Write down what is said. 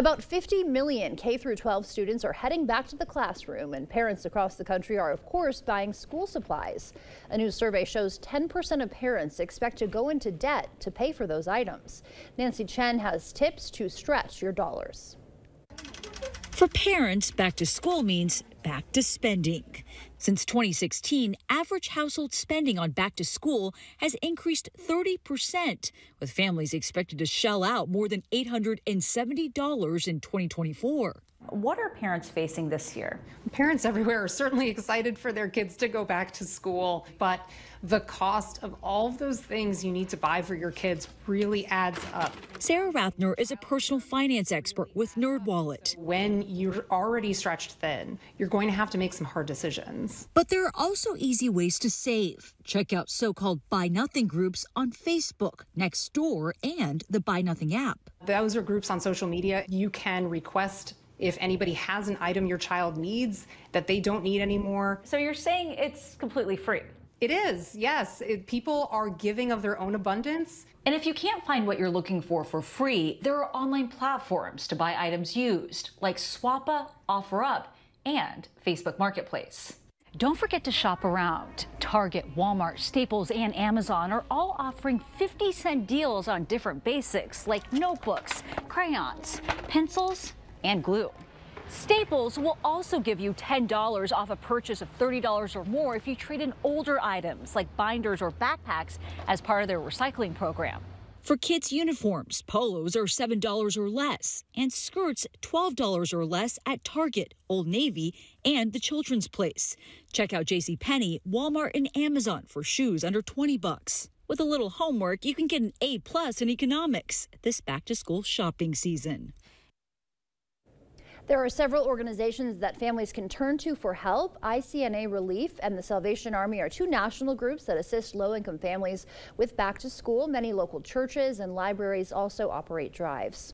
About 50 million K through 12 students are heading back to the classroom, and parents across the country are, of course, buying school supplies. A new survey shows 10% of parents expect to go into debt to pay for those items. Nancy Chen has tips to stretch your dollars. For parents, back to school means back to spending. Since 2016, average household spending on back to school has increased 30%, with families expected to shell out more than $870 in 2024. What are parents facing this year? Parents everywhere are certainly excited for their kids to go back to school, but the cost of all of those things you need to buy for your kids really adds up. Sarah Rathner is a personal finance expert with NerdWallet. When you're already stretched thin, you're going to have to make some hard decisions. But there are also easy ways to save. Check out so-called buy nothing groups on Facebook, Nextdoor, and the Buy Nothing app. Those are groups on social media. You can request if anybody has an item your child needs that they don't need anymore. So you're saying it's completely free? It is, yes. It, people are giving of their own abundance. And if you can't find what you're looking for for free, there are online platforms to buy items used, like Swappa, OfferUp, and Facebook Marketplace. Don't forget to shop around. Target, Walmart, Staples, and Amazon are all offering 50 cent deals on different basics like notebooks, crayons, pencils, and glue. Staples will also give you $10 off a purchase of $30 or more if you trade in older items like binders or backpacks as part of their recycling program. For kids' uniforms, polos are $7 or less, and skirts $12 or less at Target, Old Navy, and the Children's Place. Check out JCPenney, Walmart, and Amazon for shoes under 20 bucks. With a little homework, you can get an A plus in economics this back to school shopping season. There are several organizations that families can turn to for help. ICNA Relief and the Salvation Army are two national groups that assist low-income families with back to school. Many local churches and libraries also operate drives.